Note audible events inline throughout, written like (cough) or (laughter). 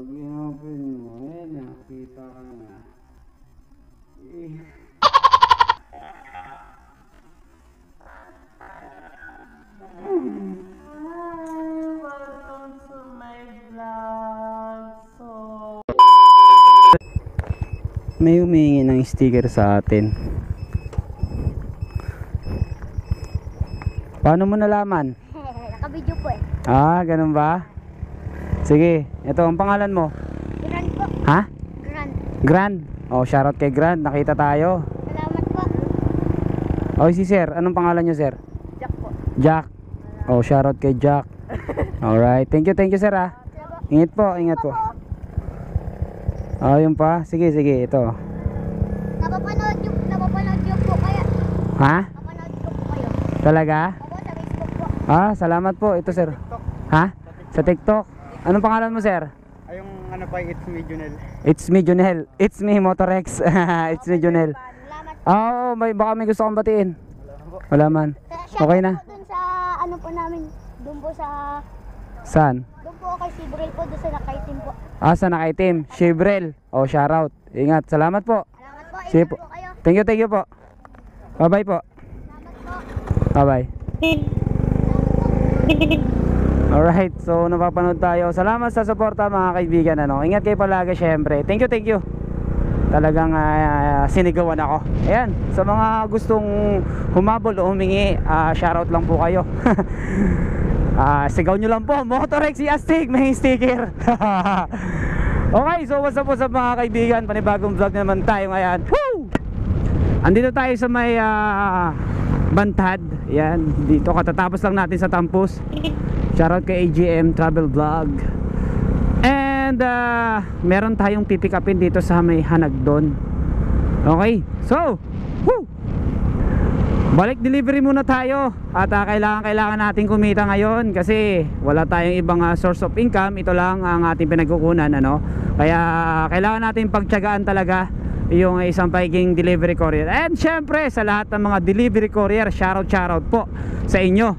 Pag inopen mo, eh, nakita ka na. Eh. Welcome to my vlog. So, May humingi ng sticker sa atin. Paano mo nalaman? (laughs) Nakabidyo po eh. Ah, ganun ba? Sige, ito ang pangalan mo. Grand po. Ha? Grand. Grand. Oh, shoutout kay Grand. Nakita tayo. Salamat po. Oh, si Sir. Anong pangalan niyo, Sir? Jack po. Jack. Oh, shoutout kay Jack. (laughs) Alright. Thank you, thank you, Sir, ah. Ingat po, ingat po. Oh, yun pa. Sige, sige. Ito. Napapanood niyo, napapanood niyo po kaya. Ha? Napapanood ko po kayo. Talaga? Ako sa Facebook po. Ah, salamat po. Ito, Sir. Ha? Sa TikTok. Anong pangalan mo, Sir? Ay, yung ano pa, it's me, Junel. It's me, Junel. It's me, Motorex. (laughs) It's me, Junel. Ah, Oo, may, baka may gusto kong batiin. Wala man. Okay na. dun sa ano po namin. Doon po sa Saan? doon po kay Sibril po doon sa nakaitim po. Ah, sa nakaitim. Shibrel. Oh, shoutout. Ingat. Salamat po. Salamat po. Ingat po kayo. Thank you, thank you po. Bye-bye po. Salamat po. Bye-bye. Alright, so napapanood tayo. Salamat sa suporta mga kaibigan. Ano. Ingat kayo palagi syempre. Thank you, thank you. Talagang ah, sinigawan ako. Ayan, sa mga gustong humabol o humingi, ah, shoutout lang po kayo. (laughs) Ah, sigaw nyo lang po, Motorex Astig, may sticker. (laughs) okay, so what's up, what's up mga kaibigan? Panibagong vlog na naman tayo ngayon. Woo! Andito tayo sa may ah, Bantad. Yan, dito katatapos lang natin sa Tampus. Shoutout kay AGM Travel Vlog. And uh, meron tayong pipick upin dito sa may Hanagdon. Okay, so, woo! Balik delivery muna tayo at uh, kailangan kailangan natin kumita ngayon kasi wala tayong ibang uh, source of income ito lang ang ating pinagkukunan ano kaya kailangan natin pagtiyagaan talaga yung isang pagiging delivery courier and syempre sa lahat ng mga delivery courier shoutout shoutout po sa inyo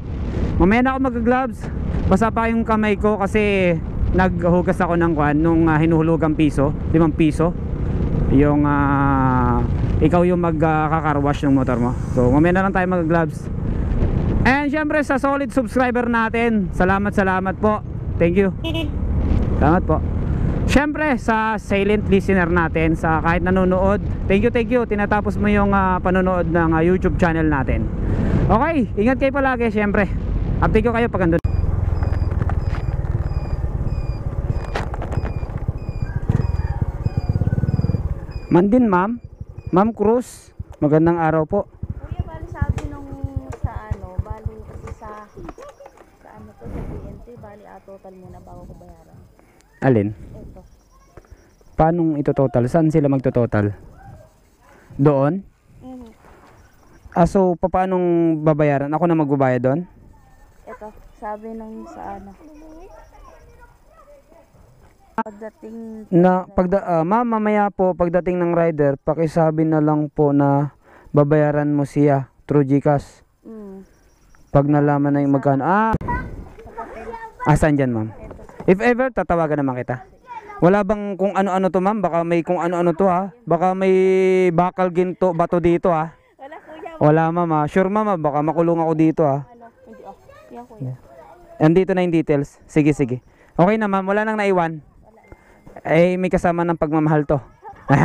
mamaya na ako mag gloves basa pa yung kamay ko kasi naghugas ako ng kwan nung uh, hinuhulugang piso 5 piso. Yung ah, ikaw yung magkakarwash ng motor mo. So mamaya na lang tayo mag gloves and syempre sa solid subscriber natin salamat salamat po. Thank you. Salamat po. Syempre sa silent listener natin sa kahit nanonood thank you thank you. Tinatapos mo yung ah, panonood ng ah, youtube channel natin. Okay ingat kayo palagi syempre. Update ko kayo pag Mandin ma'am Ma'am Cruz magandang araw po kuya, bali sabi nung sa ano, bali kasi sa, sa ano to, sa PNT, bali ah, total muna bago ko bayaran. alin Ito. paanong ito total saan sila magto-total doon Mhm. ah so paanong babayaran ako na magbabayad doon Ito, sabi nung sa ano. Pagdating na pagda ah, ma'am mamaya po pagdating ng rider pakisabi na lang po na babayaran mo siya through GCash. Mm, pag nalaman na yung magkano. Ah! Asan dyan ma'am? If ever tatawagan naman kita. Wala bang kung ano-ano to ma'am? Baka may kung ano-ano to ha? Baka may bakal ginto bato dito ha? Wala kuya, wala ma'am ha? Sure ma'am baka makulong ako dito ha? Ano, hindi oh. Yan kuya. andito na yung details. Sige sige. Okay na ma'am. Wala nang naiwan eh may kasama ng pagmamahal to. (laughs)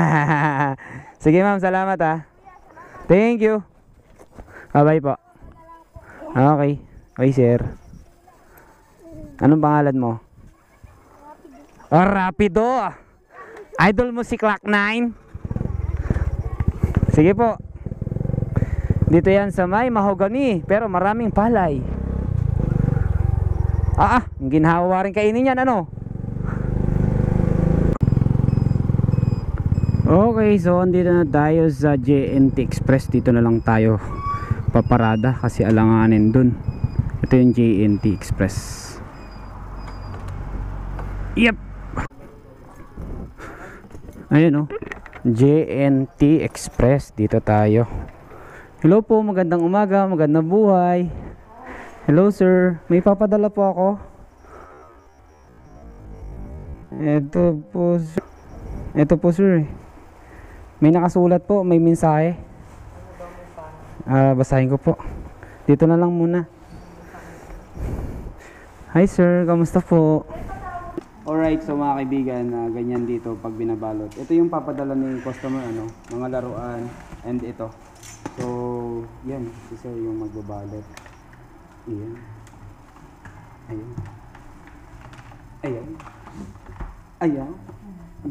Sige ma'am salamat ha thank you. Bye bye po. Okay. Okay sir. Anong pangalan mo? Oh rapido. Idol mo si Clock 9 sige po. Dito yan sa may mahogany pero maraming palay. Ah ah. Ginhawa rin kainin yan ano Okay, so andito na tayo sa JNT Express. Dito na lang tayo paparada kasi alanganin dun. Ito yung JNT Express. Yep. Ayun oh. JNT Express. Dito tayo. Hello po, magandang umaga, magandang buhay. Hello sir, may papadala po ako. Ito po, sir. Ito po, sir. May nakasulat po, may mensahe. Ah, basahin ko po. Dito na lang muna. Hi sir, kamusta po? Alright, so mga kaibigan, ah, ganyan dito pag binabalot. Ito yung papadala ng customer, ano, mga laruan, and ito. So, yan, si sir yung magbabalot. Ayan. Ayan. Ayan. Ayan.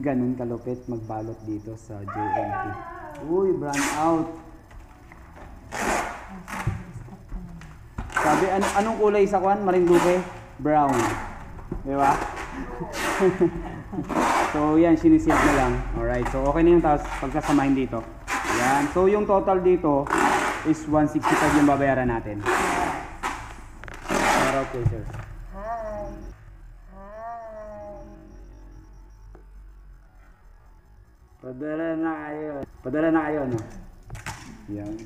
Ganun kalupit magbalot dito sa JNT. Uy, brand out. Sabi, ano, anong kulay sa kwan? Marinduque? Brown. Di ba? (laughs) so, yan, sinisilip na lang. Alright, so okay na yung tapos pagkasamahin dito. Yan. So, yung total dito is 165 yung babayaran natin. Shoutout kay sir. Padala na kayo. Padala na kayo, no? Yan.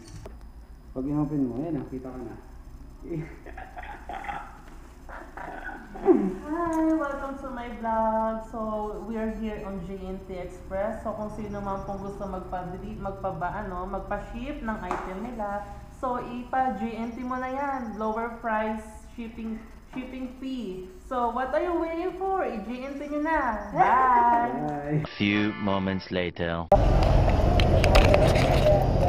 Pag in-open mo, yan, nakita ka na. Hi! Welcome to my vlog. So, we are here on JNT Express. So, kung sino man pong gusto magpa-deli, magpa ano, magpa-ship ng item nila, so ipa-JNT mo na yan. Lower price shipping shipping fee. So, what are you waiting for? I-JNT nyo na. (laughs) Bye! Bye. Few moments later.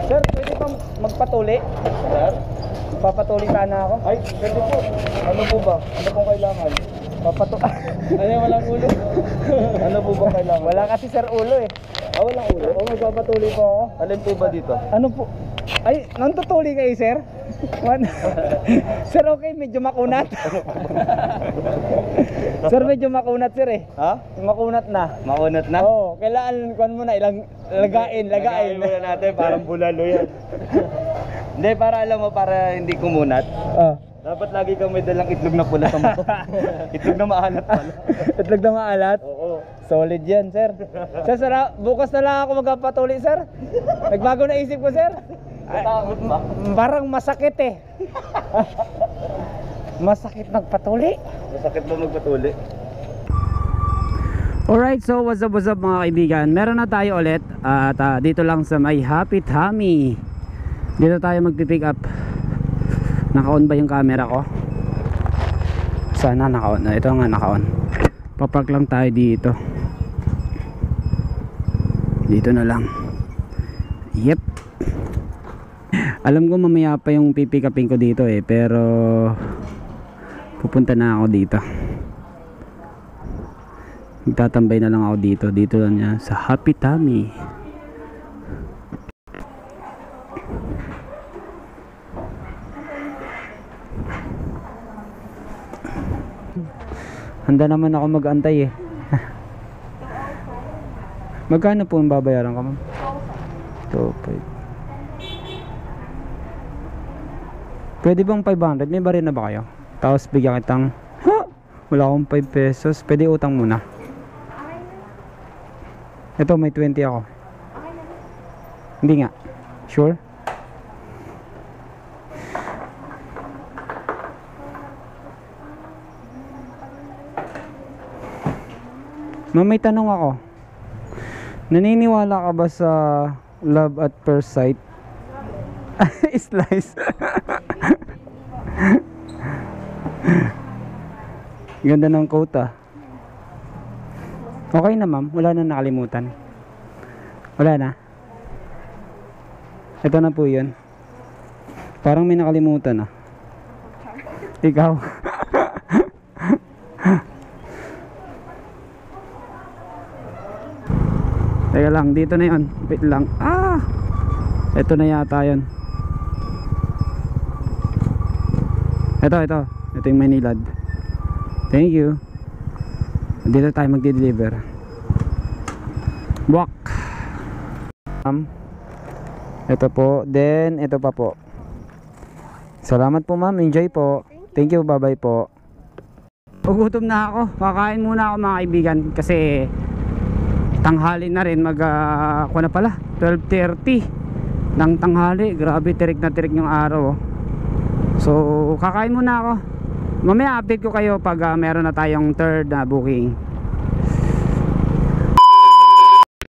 Sir, pwede bang magpatuli? Sir? Papatuli sana ako. Ay, pwede po. Ano po ba? Ano pong kailangan? Papatuli. (laughs) Ay, walang ulo. (laughs) ano po ba kailangan? Wala kasi sir ulo eh. Ah, walang ulo? Oo, magpapatuli po ako. Alin po ba dito? Ano po? Ay, nantutuli kayo sir? One. (laughs) sir, okay, medyo makunat. (laughs) sir, medyo makunat sir eh. Ha? Makunat na. Makunat na? Oo, kailangan kuan mo na ilang lagain, lagain. Lagayin muna natin, parang bulalo yan. (laughs) Hindi, para alam mo, para hindi kumunat. Oh. Dapat lagi kang may dalang itlog na pula sa mukha. itlog na maalat pala. Itlog na maalat? Oo. Solid yan, sir. sir, sara, bukas na lang ako magpapatuli, sir. Nagbago na isip ko, sir. Natakot ba? Parang masakit eh. masakit magpatuli. Masakit ba magpatuli? Alright, so what's up, what's up mga kaibigan? Meron na tayo ulit at ah, dito lang sa may Happy Tummy. Dito tayo magpipick up. Naka-on ba yung camera ko? Sana naka-on. Ah, Ito nga naka-on. Papark lang tayo dito. Dito na lang. Yep. Alam ko mamaya pa yung pipick upin ko dito eh, pero pupunta na ako dito. Magtatambay na lang ako dito. Dito lang yan sa Happy Tummy. Handa naman ako mag-antay eh. (laughs) Magkano po ang babayaran ka ma'am? 2.5 Pwede bang 500? May baril na ba kayo? Tapos bigyan kitang ha! Wala akong 5 pesos. Pwede utang muna. Ito, may 20 ako. Hindi nga. Sure? Ma'am, may tanong ako. Naniniwala ka ba sa love at first sight? (laughs) Slice. (laughs) Ganda ng quote ah. Okay na ma'am, wala na nakalimutan. Wala na. Ito na po yun. Parang may nakalimutan ah. (laughs) Ikaw. Teka lang, dito na yun. Wait lang. Ah! Ito na yata yun. Ito, ito. Ito yung Manilad. Thank you. Dito tayo magdi-deliver. Buwak. Um, ito po. Then, ito pa po. Salamat po ma'am. Enjoy po. Thank you. Bye-bye po. Ugutom na ako. Kakain muna ako mga kaibigan. Kasi tanghali na rin. Mag, uh, ako na pala. 12.30 ng tanghali. Grabe, tirik na tirik yung araw. oh. So, kakain muna ako. Mamaya update ko kayo pag ah, meron na tayong third na booking.